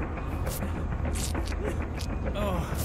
Oh.